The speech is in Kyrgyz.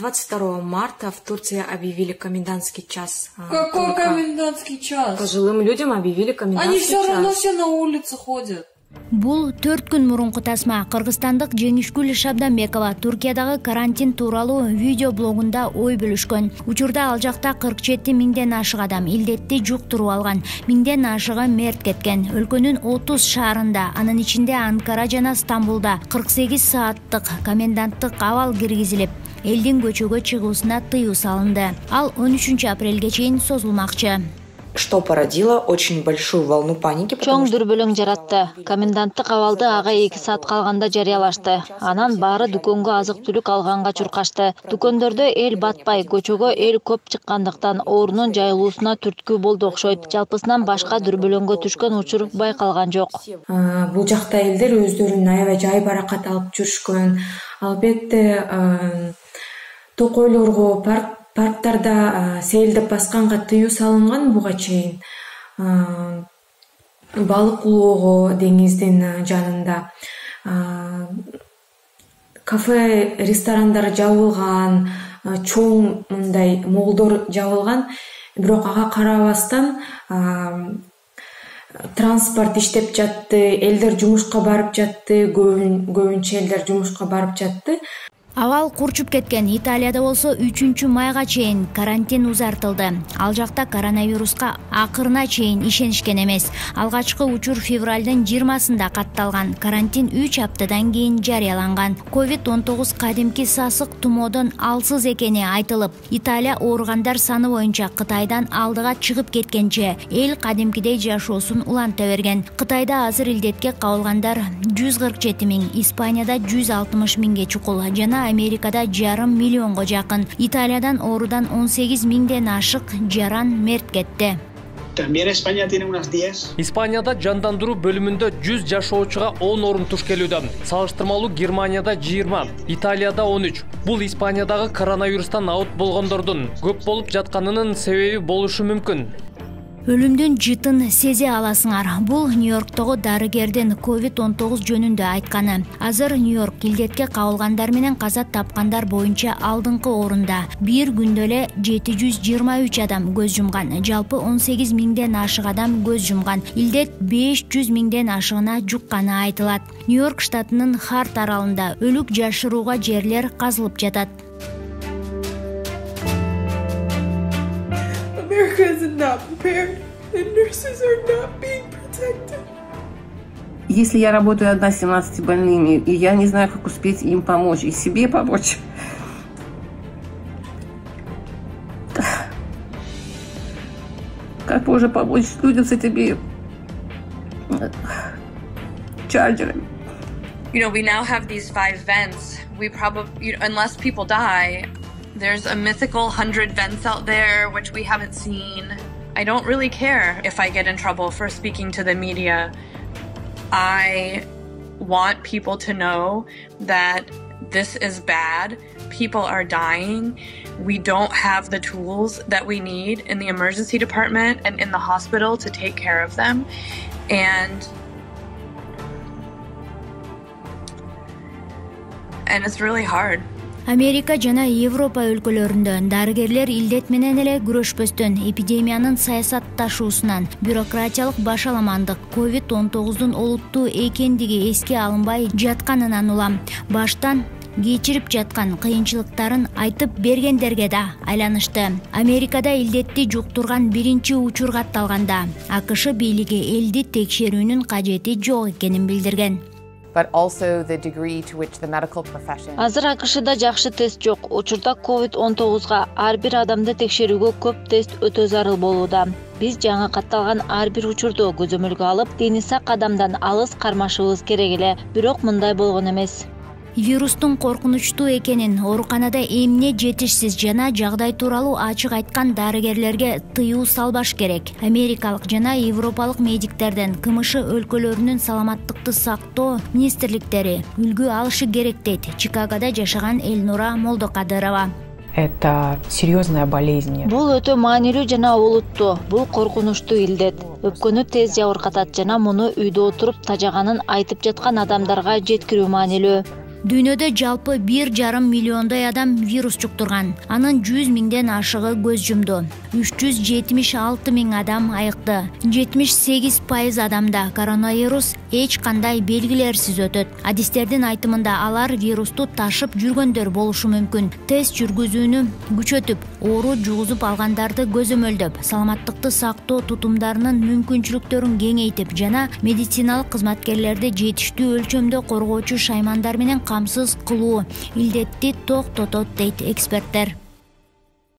двадцать второго марта в турции объявили комендантский час какой комендантский час? пожилым людям объявили комендантский час они все равно все на улице ходят. Бул төрт күн мурунку тасма. Кыргызстандык жеңишгүл шабданбекова туркиядагы карантин тууралуу видео блогунда ой бөлүшкөн учурда ал жакта кырк жети миңден ашык адам илдетти жуктуруп алган. Миңден ашыгы мерт кеткен. Өлкөнүн отуз шаарында анын ичинде анкара жана стамбулда кырк сегиз сааттык коменданттык абал киргизилип элдин көчөгө чыгуусуна тыюу салынды. Ал он үчүнчү апрелге чейин созулмакчы. Что породило очень большую волну паники чоң дүрбөлөң жаратты. Коменданттык абалды ага эки саат калганда жарыялашты. Анан баары дүкөнгө азык түлүк алганга чуркашты. Дүкөндөрдө эл батпай көчөгө эл көп чыккандыктан оорунун жайылуусуна түрткү болду окшойт. Жалпысынан башка дүрбөлөңгө түшкөн учур байкалган жок. Бул жакта элдер өздөрүн аябай жайбаракат алып жүрүшкөн. Албетте токойлорго парк парктарда сейилдеп басканга тыюу салынган буга чейин балык улоого деңиздин жанында кафе ресторандар жабылган чоң мындай моллдор жабылган. Бирок ага карабастан транспорт иштеп жатты элдер жумушка барып жатты көбүнчө элдер жумушка барып жатты абал курчуп кеткен италияда болсо үчүнчү майга чейин карантин узартылды. Ал жакта коронавируска акырына чейин ишенишкен эмес. Алгачкы учур февралдын жыйырмасында катталган. Карантин үч аптадан кийин жарыяланган. Ковид он тогуз кадимки сасык тумоодон алсыз экени айтылып италия ооругандар саны боюнча кытайдан алдыга чыгып кеткенче эл кадимкидей жашоосун уланта берген. Кытайда азыр илдетке кабылгандар жүз кырк жети миң испанияда жүз алтымыш миңге чукул. Жана америкада жарым миллионго жакын италиядан оорудан он сегиз миңден ашык жаран мерт кетти испанияда жандандыруу бөлүмүндө жүз жашоочуга он орун туш келүүдө салыштырмалуу германияда жыйырма италияда он үч бул испаниядагы коронавирустан абут болгондордун көп болуп жатканынын себеби болушу мүмкүн өлүмдүн жытын сезе аласыңар. Бул нью йорктогу дарыгердин ковид он тогуз жөнүндө айтканы азыр нью йорк илдетке кабылгандар менен каза тапкандар боюнча алдыңкы орунда бир күндө эле жети жүз жыйырма үч адам көз жумган жалпы он сегиз миңден ашык адам көз жумган илдет беш жүз миңден ашыгына жукканы айтылат нью йорк штатынын харт аралында өлүк жашырууга жерлер казылып жатат если я работаю одна с семнадцати больными и я не знаю как успеть им помочь и себе помочь. Как можно помочь людям с этими чарджерами? You know we now have these five vents. We probably unless people die there's a mythical hundred vents out there which we haven't seen I don't really care if I get in trouble for speaking to the media. I want people to know that this is bad. People are dying. We don't have the tools that we need in the emergency department and in the hospital to take care of them. And and it's really hard. Америка жана европа өлкөлөрүндө дарыгерлер илдет менен эле күрөшпөстөн эпидемиянын саясатташуусунан бюрократиялык башаламандык ковид он тогуздун олуттуу экендиги эске алынбай жатканынан улам. Баштан кечирип жаткан кыйынчылыктарын айтып бергендерге да айланышты. Америкада илдетти жуктурган биринчи учур катталганда акш бийлиги элди текшерүүнүн кажети жок экенин билдирген. Азыр акшда жакшы тест жок. Учурда ковид он тогузга ар бир адамды текшерүүгө көп тест өтө зарыл болууда. Биз жаңы катталган ар бир учурду көзөмөлгө алып дени сак адамдан алыс кармашыбыз керек эле. Бирок мындай болгон эмес вирустун коркунучтуу экенин ооруканада эмне жетишсиз жана жагдай тууралуу ачык айткан дарыгерлерге тыюу салбаш керек. Америкалык жана европалык медиктерден кмш өлкөлөрүнүн саламаттыкты сактоо министрликтери үлгү алышы керек дейт. Чикагодо жашаган элнура молдокадырова. Это серьезная болезнь. Бул өтө маанилүү жана олуттуу. Бул коркунучтуу илдет. Өпкөнү тез жабыркатат жана муну үйдө отуруп тажаганын айтып жаткан адамдарга жеткирүү маанилүү дүйнөдө жалпы бир жарым миллиондой адам вирус жуктурган анын жүз миңден ашыгы көз жумду үч жүз жетимиш алты миң адам айыкты. жетимиш сегиз пайыз адамда коронавирус эч кандай белгилерсиз өтөт. Адистердин айтымында алар вирусту ташып жүргөндөр болушу мүмкүн. Тест жүргүзүүнү күчөтүп оору жугузуп алгандарды көзөмөлдөп саламаттыкты сактоо тутумдарынын мүмкүнчүлүктөрүн кеңейтип жана медициналык кызматкерлерди жетиштүү өлчөмдө коргоочу шаймандар менен камсыз кылуу илдетти токтотот дейт эксперттер